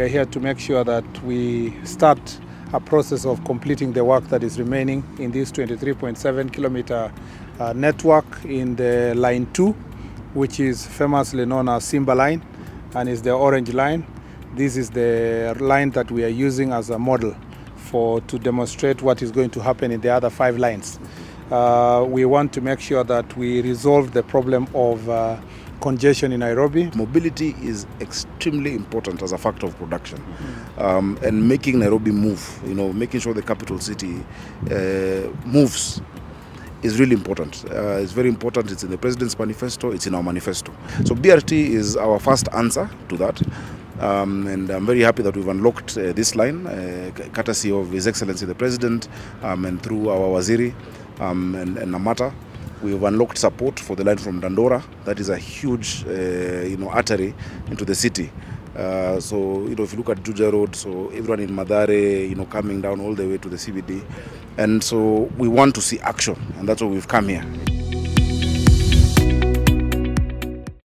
are here to make sure that we start a process of completing the work that is remaining in this 23.7 kilometer uh, network in the line 2, which is famously known as Simba line and is the orange line. This is the line that we are using as a model for to demonstrate what is going to happen in the other five lines. Uh, we want to make sure that we resolve the problem of uh, congestion in Nairobi. Mobility is extremely important as a factor of production, um, and making Nairobi move. You know, making sure the capital city uh, moves is really important. Uh, it's very important. It's in the president's manifesto. It's in our manifesto. So BRT is our first answer to that. Um, and I'm very happy that we've unlocked uh, this line, uh, courtesy of His Excellency the President, um, and through our Waziri um, and, and Namata. We've unlocked support for the line from Dandora. That is a huge, uh, you know, artery into the city. Uh, so you know, if you look at Juja Road, so everyone in Madare, you know, coming down all the way to the CBD, and so we want to see action, and that's why we've come here.